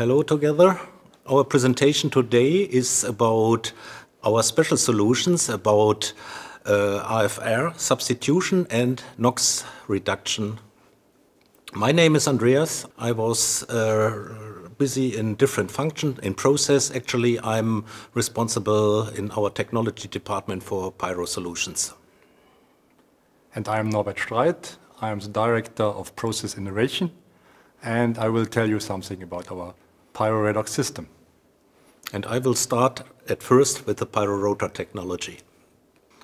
Hello together. Our presentation today is about our special solutions about uh, AFR substitution and NOx reduction. My name is Andreas. I was uh, busy in different functions. In process, actually, I'm responsible in our technology department for Pyro Solutions. And I am Norbert Streit. I am the Director of Process Innovation, and I will tell you something about our Pyro Redox system. And I will start at first with the PyroRotor technology.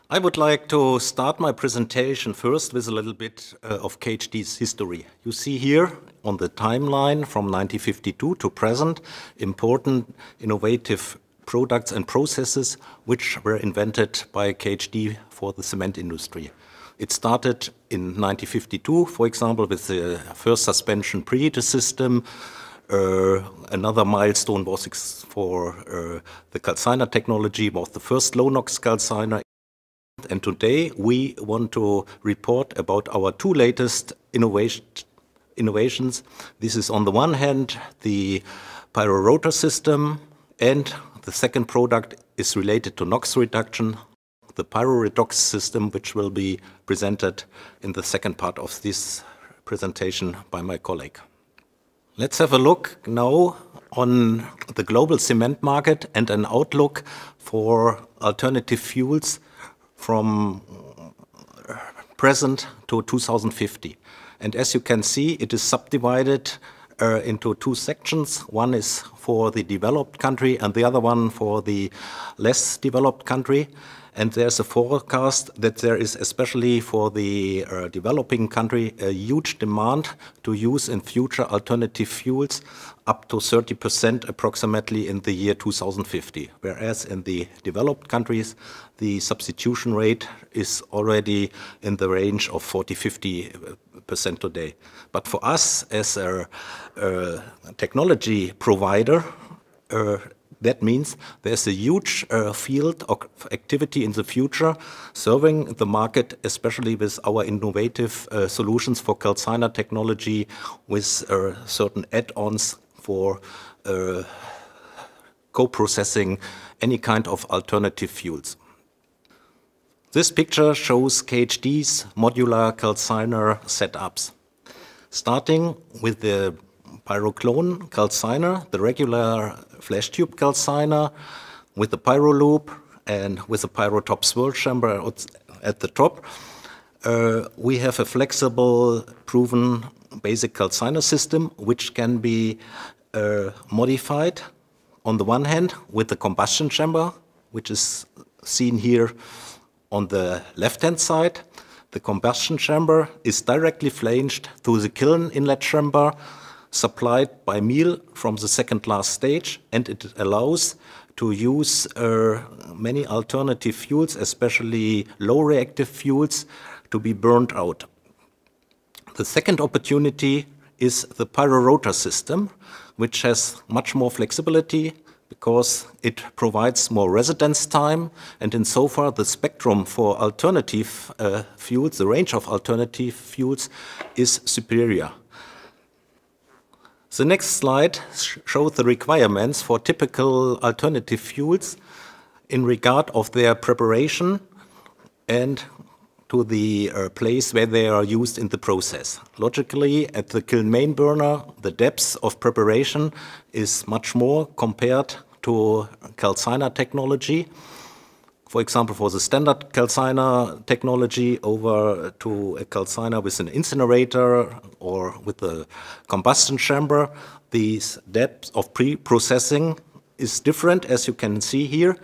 I would like to start my presentation first with a little bit uh, of KHD's history. You see here on the timeline from 1952 to present important innovative products and processes which were invented by KHD for the cement industry. It started in 1952, for example, with the first suspension preheater system. Uh, another milestone was for uh, the calciner technology, was the first low NOx calciner and today we want to report about our two latest innovation, innovations. This is on the one hand the pyro rotor system and the second product is related to NOx reduction, the PyroRedox system which will be presented in the second part of this presentation by my colleague. Let's have a look now on the global cement market and an outlook for alternative fuels from present to 2050. And as you can see, it is subdivided uh, into two sections. One is for the developed country and the other one for the less developed country. And there's a forecast that there is, especially for the uh, developing country, a huge demand to use in future alternative fuels up to 30% approximately in the year 2050. Whereas in the developed countries, the substitution rate is already in the range of 40, 50% today. But for us as a, a technology provider, uh, that means there's a huge uh, field of activity in the future serving the market, especially with our innovative uh, solutions for calciner technology with uh, certain add-ons for uh, co-processing any kind of alternative fuels. This picture shows KHD's modular calciner setups. Starting with the pyroclone calciner, the regular flash tube calciner with the pyro loop and with the pyrotop swirl chamber at the top. Uh, we have a flexible, proven basic calciner system which can be uh, modified on the one hand with the combustion chamber, which is seen here on the left-hand side. The combustion chamber is directly flanged through the kiln inlet chamber supplied by meal from the second last stage, and it allows to use uh, many alternative fuels, especially low reactive fuels, to be burned out. The second opportunity is the pyro-rotor system, which has much more flexibility because it provides more residence time and in so far the spectrum for alternative uh, fuels, the range of alternative fuels is superior. The next slide shows the requirements for typical alternative fuels in regard of their preparation and to the uh, place where they are used in the process. Logically, at the kiln main burner, the depth of preparation is much more compared to calciner technology. For example, for the standard calciner technology over to a calciner with an incinerator or with a combustion chamber, the depth of pre-processing is different, as you can see here.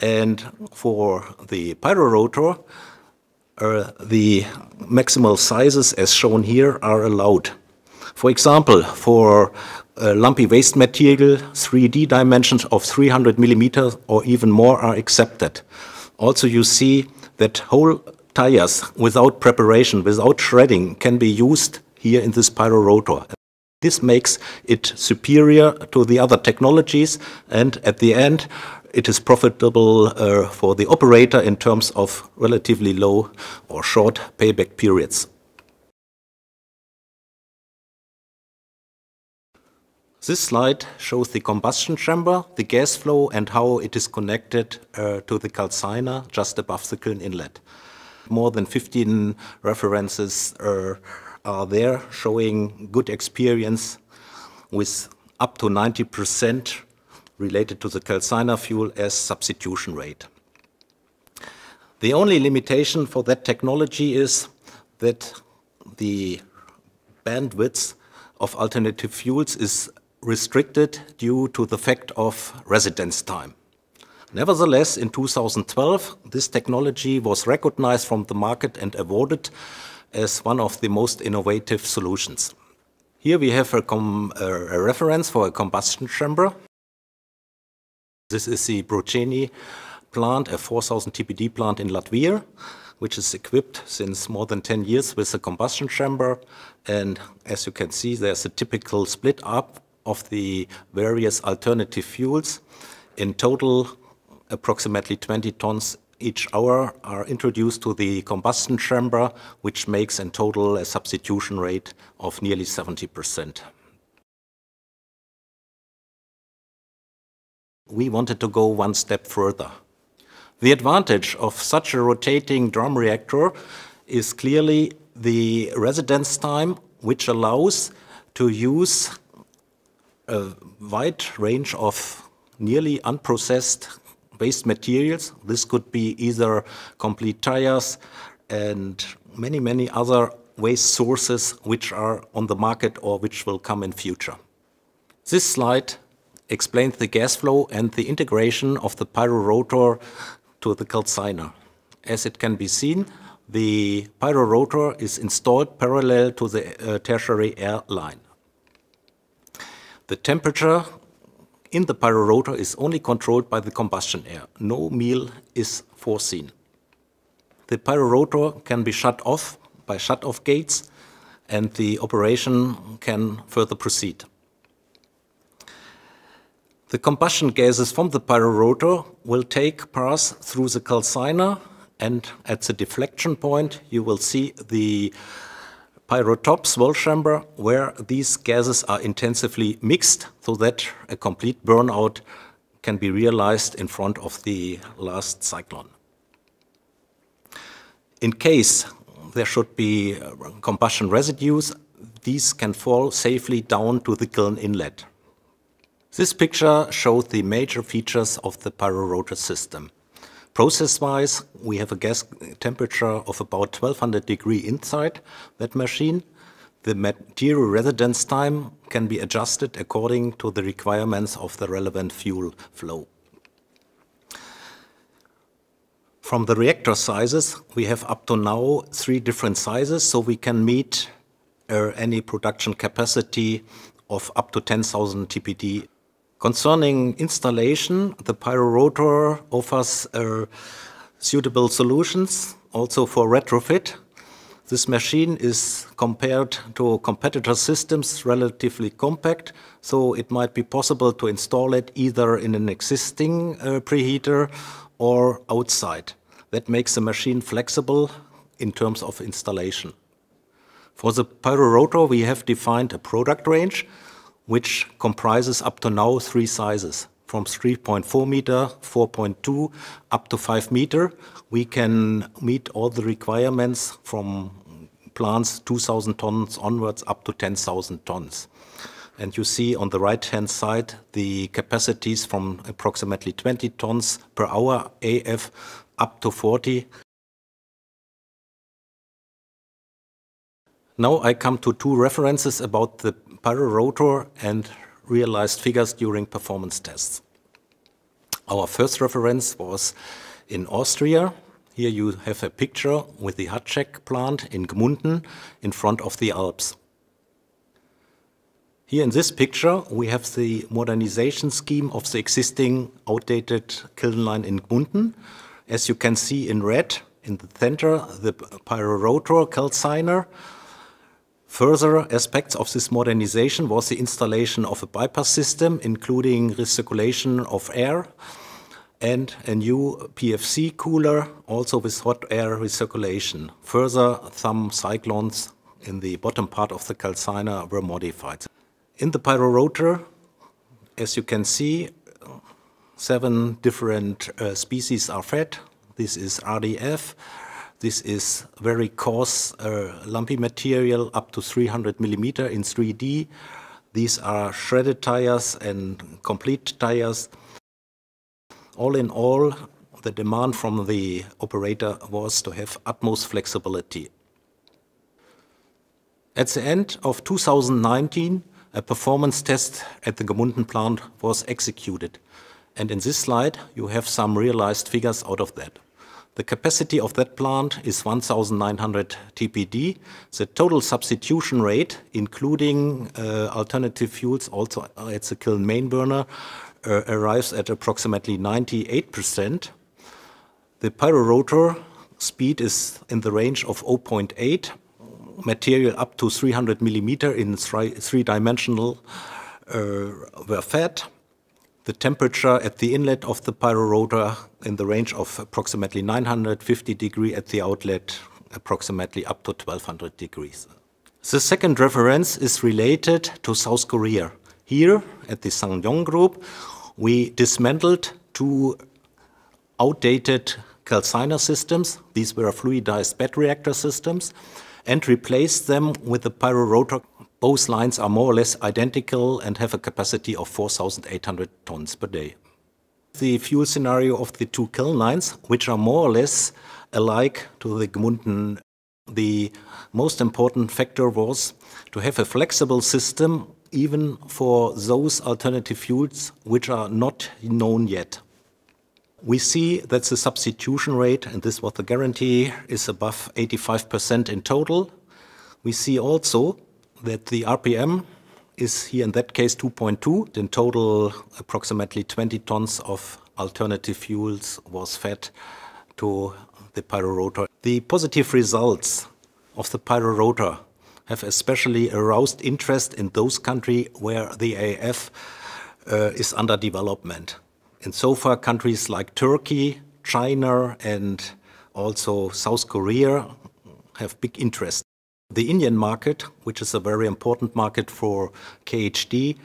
And for the pyrorotor, uh, the maximal sizes as shown here are allowed. For example, for uh, lumpy waste material, 3D dimensions of 300 millimeters or even more are accepted. Also, you see that whole tires without preparation, without shredding, can be used here in this pyro rotor. This makes it superior to the other technologies, and at the end, it is profitable uh, for the operator in terms of relatively low or short payback periods. This slide shows the combustion chamber, the gas flow, and how it is connected uh, to the calciner just above the kiln inlet. More than 15 references uh, are there showing good experience with up to 90% related to the calciner fuel as substitution rate. The only limitation for that technology is that the bandwidth of alternative fuels is restricted due to the fact of residence time. Nevertheless, in 2012, this technology was recognized from the market and awarded as one of the most innovative solutions. Here we have a, a reference for a combustion chamber. This is the Brocēni plant, a 4000 TPD plant in Latvia, which is equipped since more than 10 years with a combustion chamber. And as you can see, there's a typical split up of the various alternative fuels. In total, approximately 20 tons each hour are introduced to the combustion chamber, which makes in total a substitution rate of nearly 70%. We wanted to go one step further. The advantage of such a rotating drum reactor is clearly the residence time, which allows to use a wide range of nearly unprocessed waste materials. This could be either complete tires and many, many other waste sources which are on the market or which will come in future. This slide explains the gas flow and the integration of the pyrorotor to the calciner. As it can be seen, the pyrorotor is installed parallel to the uh, tertiary air line. The temperature in the pyrorotor is only controlled by the combustion air. No meal is foreseen. The pyrorotor can be shut off by shut-off gates and the operation can further proceed. The combustion gases from the pyrorotor will take pass through the calciner and at the deflection point you will see the pyrotop swirl chamber where these gases are intensively mixed so that a complete burnout can be realized in front of the last cyclone. In case there should be uh, combustion residues, these can fall safely down to the kiln inlet. This picture shows the major features of the pyrorotor system. Process-wise, we have a gas temperature of about 1200 degree inside that machine. The material residence time can be adjusted according to the requirements of the relevant fuel flow. From the reactor sizes, we have up to now three different sizes, so we can meet uh, any production capacity of up to 10,000 TPD Concerning installation, the Pyrorotor offers uh, suitable solutions also for retrofit. This machine is compared to competitor systems relatively compact, so it might be possible to install it either in an existing uh, preheater or outside. That makes the machine flexible in terms of installation. For the Pyrorotor, we have defined a product range which comprises up to now three sizes from 3.4 meter, 4.2, up to 5 meter. We can meet all the requirements from plants 2,000 tons onwards up to 10,000 tons. And you see on the right-hand side the capacities from approximately 20 tons per hour AF up to 40. Now I come to two references about the pyrorotor and realized figures during performance tests. Our first reference was in Austria. Here you have a picture with the Hatschek plant in Gmunden in front of the Alps. Here in this picture, we have the modernization scheme of the existing outdated kiln line in Gmunden. As you can see in red, in the center, the pyrorotor calciner Further aspects of this modernization was the installation of a bypass system, including recirculation of air, and a new PFC cooler, also with hot air recirculation. Further, some cyclones in the bottom part of the calciner were modified. In the pyrorotor, as you can see, seven different uh, species are fed. This is RDF. This is very coarse, uh, lumpy material up to 300 millimeter in 3D. These are shredded tires and complete tires. All in all, the demand from the operator was to have utmost flexibility. At the end of 2019, a performance test at the Gmunden plant was executed. And in this slide, you have some realized figures out of that. The capacity of that plant is 1,900 TPD. The total substitution rate, including uh, alternative fuels, also at the kiln main burner, uh, arrives at approximately 98%. The pyrorotor speed is in the range of 0.8 material up to 300 millimeter in three-dimensional uh, were fed. The temperature at the inlet of the pyrorotor in the range of approximately 950 degree at the outlet, approximately up to 1200 degrees. The second reference is related to South Korea. Here at the SsangYong Group, we dismantled two outdated calciner systems. These were fluidized bed reactor systems and replaced them with the pyrorotor. Both lines are more or less identical and have a capacity of 4,800 tons per day. The fuel scenario of the two kiln lines, which are more or less alike to the Gmunden, the most important factor was to have a flexible system even for those alternative fuels which are not known yet. We see that the substitution rate, and this was the guarantee, is above 85% in total. We see also that the RPM is here in that case 2.2. In total, approximately 20 tons of alternative fuels was fed to the pyrorotor. The positive results of the pyrorotor have especially aroused interest in those countries where the AF uh, is under development. And so far, countries like Turkey, China, and also South Korea have big interest. The Indian market, which is a very important market for KHD,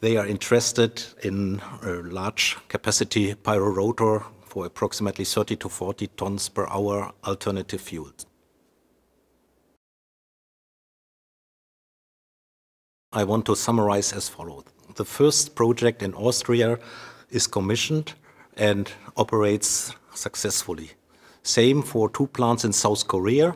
they are interested in a large capacity pyrorotor for approximately 30 to 40 tons per hour alternative fuels. I want to summarize as follows. The first project in Austria is commissioned and operates successfully. Same for two plants in South Korea,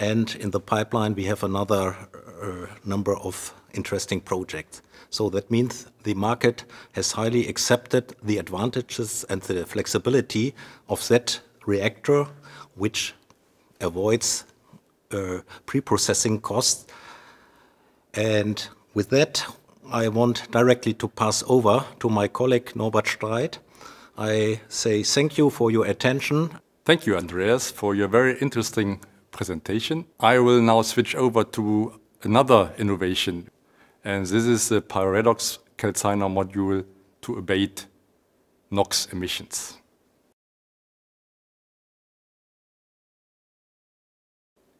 and in the pipeline we have another uh, number of interesting projects. So that means the market has highly accepted the advantages and the flexibility of that reactor, which avoids uh, pre-processing costs. And with that, I want directly to pass over to my colleague Norbert Streit. I say thank you for your attention. Thank you, Andreas, for your very interesting presentation. I will now switch over to another innovation, and this is the Pyroredox calciner module to abate NOx emissions.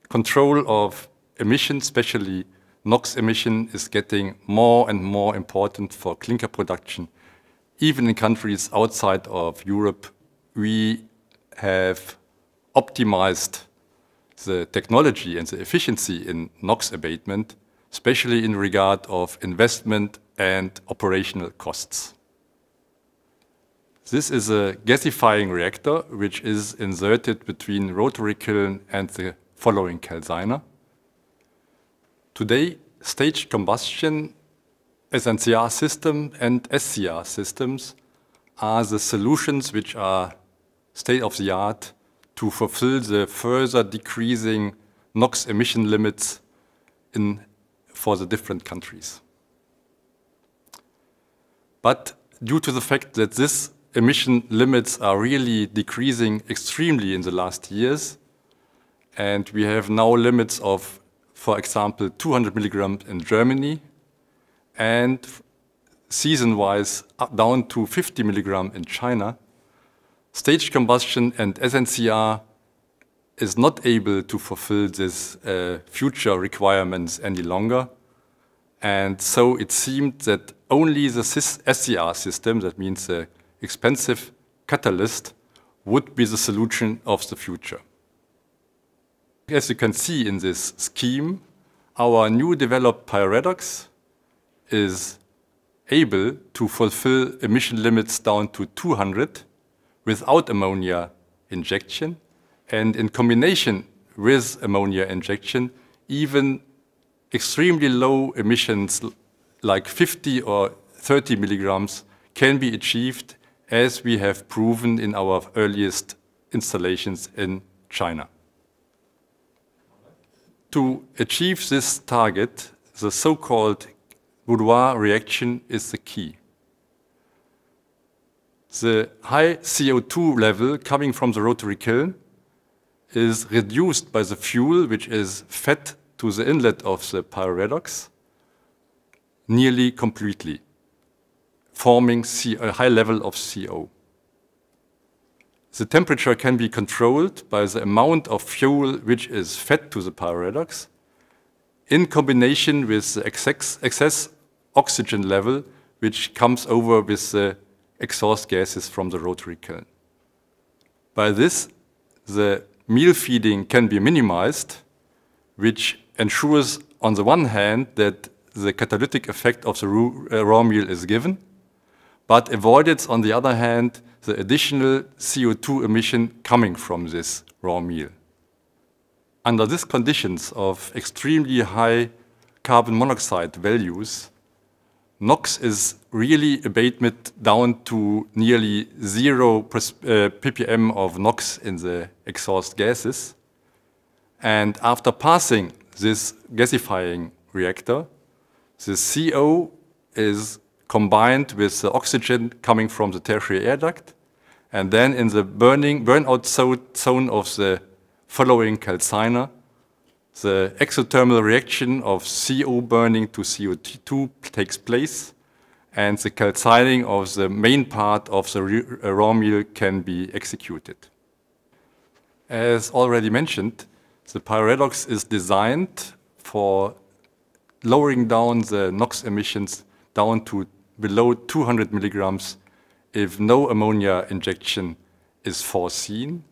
Control of emissions, especially NOx emission is getting more and more important for clinker production. Even in countries outside of Europe, we have optimized the technology and the efficiency in NOx abatement, especially in regard of investment and operational costs. This is a gasifying reactor, which is inserted between rotary kiln and the following calciner. Today, staged combustion, SNCR system and SCR systems are the solutions which are state of the art to fulfill the further decreasing NOx emission limits in, for the different countries. But due to the fact that these emission limits are really decreasing extremely in the last years, and we have now limits of for example, 200 milligrams in Germany, and season-wise down to 50 milligram in China, staged combustion and SNCR is not able to fulfill these uh, future requirements any longer. And so it seemed that only the SCR system, that means the expensive catalyst, would be the solution of the future. As you can see in this scheme, our new developed pyroredox is able to fulfill emission limits down to 200 without ammonia injection, and in combination with ammonia injection, even extremely low emissions like 50 or 30 milligrams can be achieved as we have proven in our earliest installations in China. To achieve this target, the so-called Boudouard reaction is the key. The high CO2 level coming from the rotary kiln is reduced by the fuel which is fed to the inlet of the pyroredox nearly completely, forming a high level of CO. The temperature can be controlled by the amount of fuel which is fed to the pyroredox in combination with the excess, excess oxygen level which comes over with the exhaust gases from the rotary kiln. By this, the meal feeding can be minimized, which ensures, on the one hand, that the catalytic effect of the uh, raw meal is given, but avoided, on the other hand, the additional CO2 emission coming from this raw meal. Under these conditions of extremely high carbon monoxide values, NOx is really abatement down to nearly zero uh, ppm of NOx in the exhaust gases. And after passing this gasifying reactor, the CO is combined with the oxygen coming from the tertiary air duct, and then in the burning burnout zone of the following calciner, the exothermal reaction of CO burning to CO2 takes place, and the calcining of the main part of the uh, raw meal can be executed. As already mentioned, the pyroredox is designed for lowering down the NOx emissions down to below 200 milligrams if no ammonia injection is foreseen.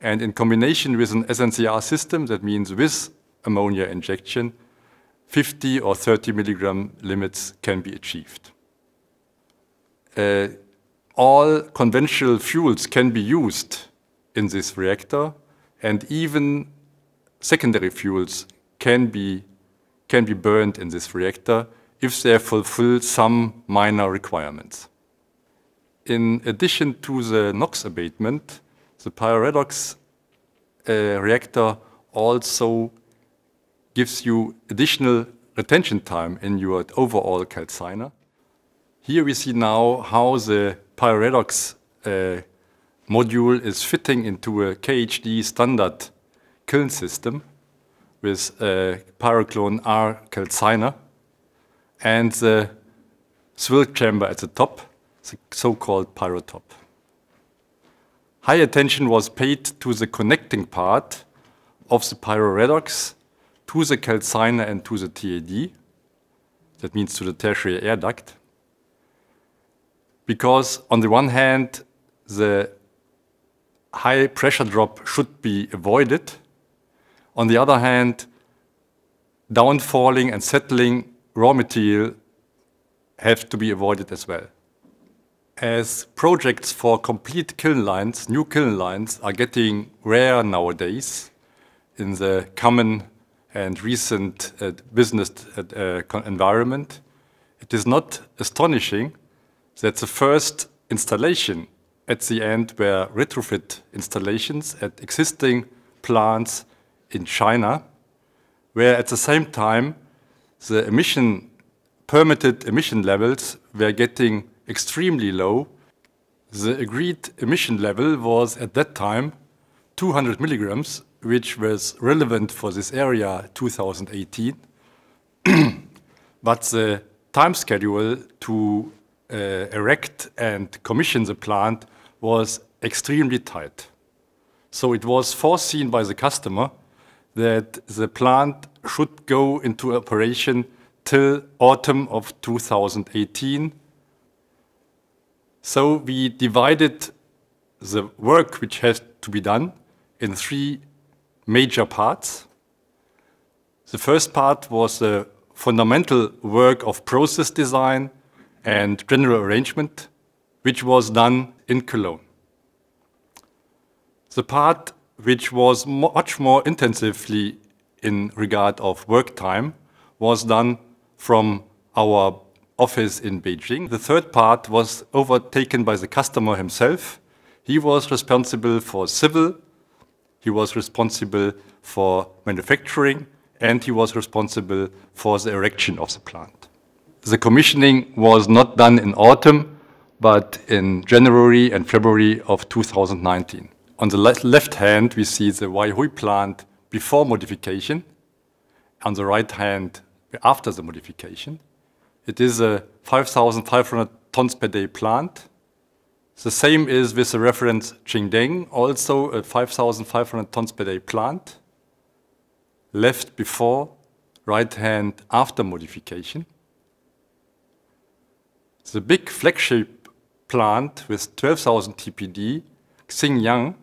And in combination with an SNCR system, that means with ammonia injection, 50 or 30 milligram limits can be achieved. Uh, all conventional fuels can be used in this reactor, and even secondary fuels can be, can be burned in this reactor if they fulfill some minor requirements. In addition to the NOx abatement, the pyroredox uh, reactor also gives you additional retention time in your overall calciner. Here we see now how the pyroredox uh, module is fitting into a KHD standard kiln system with a pyroclone R calciner and the swirl chamber at the top, the so-called pyrotop. High attention was paid to the connecting part of the pyroredox to the calciner and to the TAD, that means to the tertiary air duct, because on the one hand, the high pressure drop should be avoided. On the other hand, downfalling and settling raw material have to be avoided as well. As projects for complete kiln lines, new kiln lines, are getting rare nowadays in the common and recent uh, business uh, uh environment, it is not astonishing that the first installation at the end were retrofit installations at existing plants in China, where at the same time the emission permitted emission levels were getting extremely low. The agreed emission level was at that time 200 milligrams, which was relevant for this area 2018. but the time schedule to uh, erect and commission the plant was extremely tight. So it was foreseen by the customer that the plant should go into operation till autumn of 2018. So we divided the work which has to be done in three major parts. The first part was the fundamental work of process design and general arrangement, which was done in Cologne. The part which was much more intensively in regard of work time was done from our office in Beijing. The third part was overtaken by the customer himself. He was responsible for civil, he was responsible for manufacturing, and he was responsible for the erection of the plant. The commissioning was not done in autumn, but in January and February of 2019. On the le left hand, we see the Huaihui plant before modification. On the right hand, after the modification. It is a 5,500 tons per day plant. The same is with the reference Qingdeng, also a 5,500 tons per day plant. Left before, right hand after modification. The big flagship plant with 12,000 TPD, Xingyang,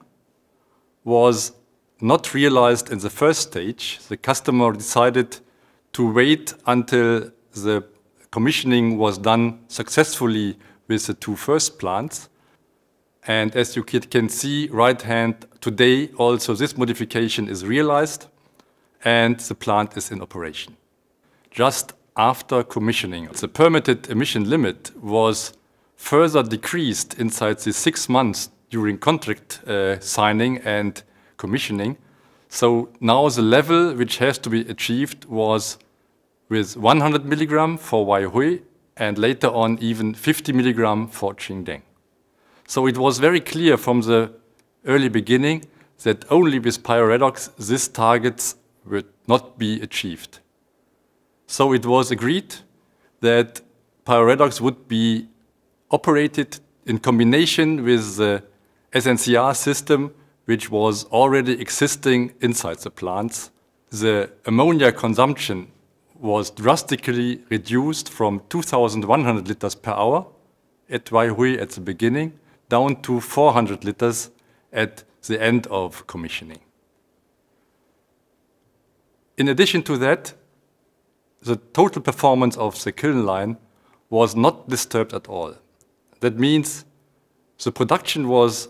was not realized in the first stage. The customer decided to wait until the commissioning was done successfully with the two first plants. And as you can see, right hand, today also this modification is realized and the plant is in operation. Just after commissioning, the permitted emission limit was further decreased inside the six months during contract uh, signing and commissioning. So now the level which has to be achieved was with 100 milligram for Huaihui and later on even 50 milligram for Qingdeng. So it was very clear from the early beginning that only with pyroredox these targets would not be achieved. So it was agreed that pyroredox would be operated in combination with the SNCR system which was already existing inside the plants. The ammonia consumption was drastically reduced from 2,100 liters per hour at Huaihui at the beginning down to 400 liters at the end of commissioning. In addition to that, the total performance of the kiln line was not disturbed at all. That means the production was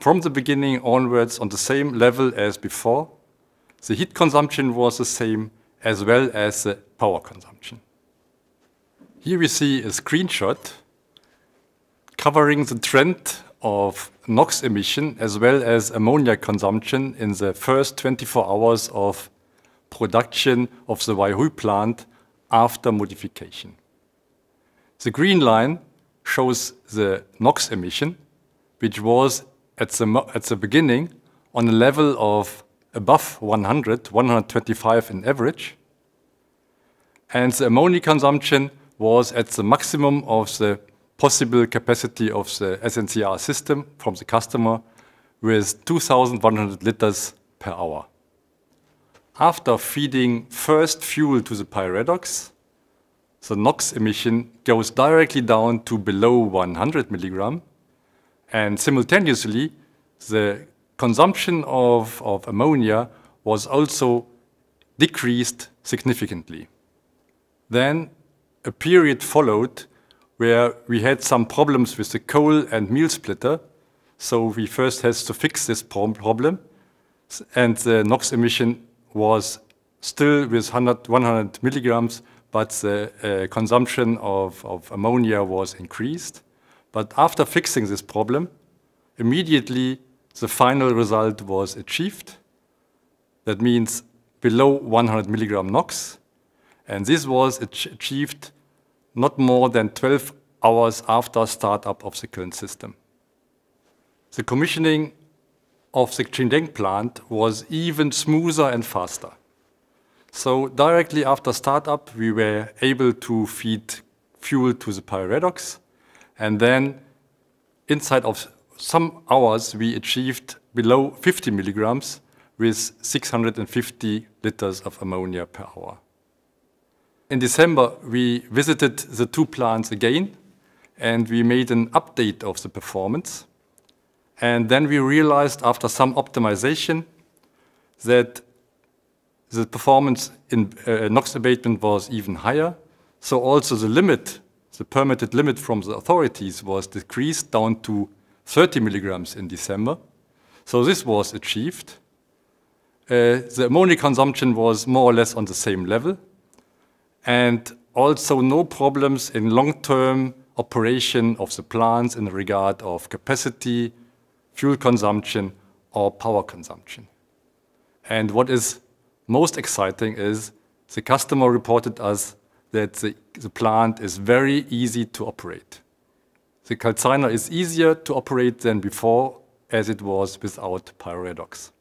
from the beginning onwards on the same level as before. The heat consumption was the same as well as the power consumption. Here we see a screenshot covering the trend of NOx emission as well as ammonia consumption in the first 24 hours of production of the Huaihui plant after modification. The green line shows the NOx emission, which was at the, at the beginning on a level of above 100, 125 in average. And the ammonia consumption was at the maximum of the possible capacity of the SNCR system from the customer with 2,100 liters per hour. After feeding first fuel to the pyroredox, the NOx emission goes directly down to below 100 milligram, and simultaneously, the consumption of, of ammonia was also decreased significantly. Then a period followed where we had some problems with the coal and meal splitter. So we first had to fix this problem. And the NOx emission was still with 100, 100 milligrams, but the uh, consumption of, of ammonia was increased. But after fixing this problem, immediately the final result was achieved. That means below 100 milligram NOx. And this was achieved not more than 12 hours after startup of the current system. The commissioning of the Qingdeng plant was even smoother and faster. So directly after startup, we were able to feed fuel to the pyroredox. And then inside of some hours, we achieved below 50 milligrams with 650 liters of ammonia per hour. In December, we visited the two plants again, and we made an update of the performance. And then we realized after some optimization that the performance in uh, NOx abatement was even higher. So also the limit, the permitted limit from the authorities was decreased down to 30 milligrams in December. So this was achieved. Uh, the ammonia consumption was more or less on the same level. And also no problems in long-term operation of the plants in regard of capacity, fuel consumption, or power consumption. And what is most exciting is the customer reported us that the, the plant is very easy to operate. The calciner is easier to operate than before as it was without pyroredox.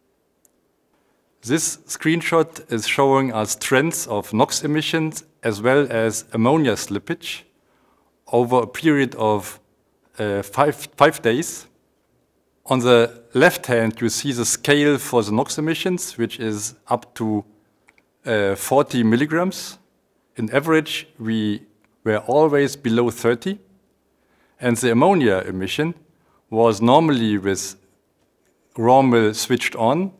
This screenshot is showing us trends of NOx emissions as well as ammonia slippage over a period of uh, five, five days. On the left hand, you see the scale for the NOx emissions, which is up to uh, 40 milligrams. In average, we were always below 30. And the ammonia emission was normally with raw mill switched on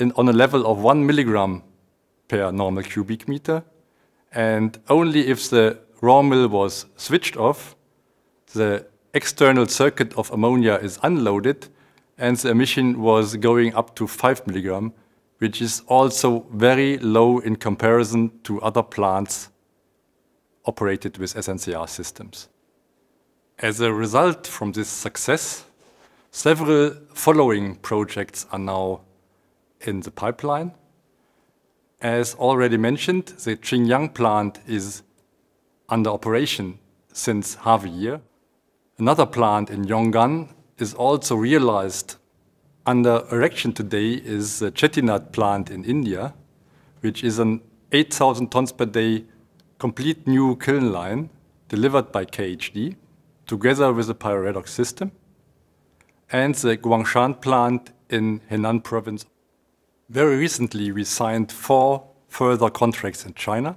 in, on a level of one milligram per normal cubic meter. And only if the raw mill was switched off, the external circuit of ammonia is unloaded, and the emission was going up to 5 milligram, which is also very low in comparison to other plants operated with SNCR systems. As a result from this success, several following projects are now in the pipeline. As already mentioned, the Xinjiang plant is under operation since half a year. Another plant in Yongan is also realized under erection today is the Chettinad plant in India, which is an 8,000 tons per day complete new kiln line delivered by KHD together with the pyroredox system, and the Guangshan plant in Henan province. Very recently, we signed four further contracts in China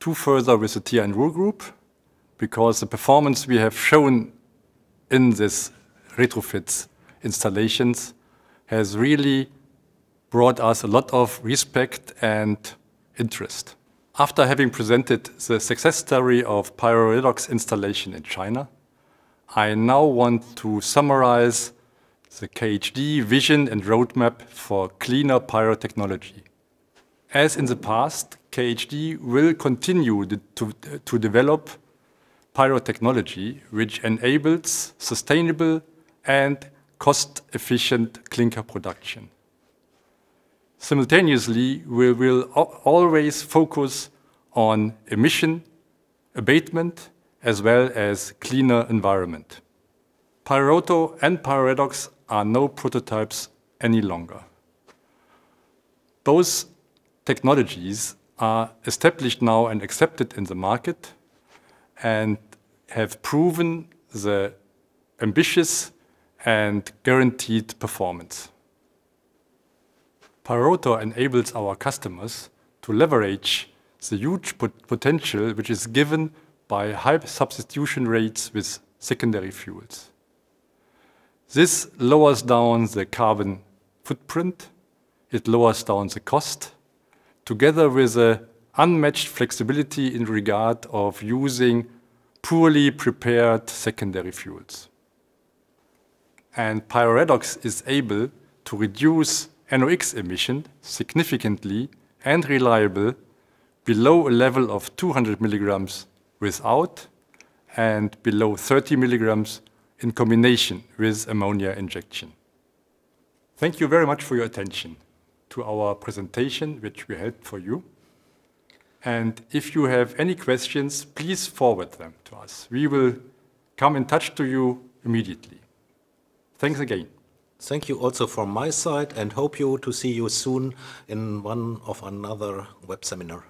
two further with the Tianwu group because the performance we have shown in this retrofit installations has really brought us a lot of respect and interest. After having presented the success story of pyroredox installation in China, I now want to summarize the KHD vision and roadmap for cleaner pyrotechnology. As in the past, KHD will continue to, to develop pyrotechnology which enables sustainable and cost-efficient clinker production. Simultaneously, we will always focus on emission abatement as well as cleaner environment. Pyrorotor and Pyroredox are no prototypes any longer. Both technologies are established now and accepted in the market and have proven the ambitious and guaranteed performance. Pyrorotor enables our customers to leverage the huge pot potential which is given by high substitution rates with secondary fuels. This lowers down the carbon footprint, it lowers down the cost, together with the unmatched flexibility in regard of using poorly prepared secondary fuels. And Pyroredox is able to reduce NOx emission significantly and reliable below a level of 200 milligrams without and below 30 milligrams in combination with ammonia injection. Thank you very much for your attention to our presentation, which we had for you. And if you have any questions, please forward them to us. We will come in touch to you immediately. Thanks again. Thank you also from my side and hope you to see you soon in one of another web seminar.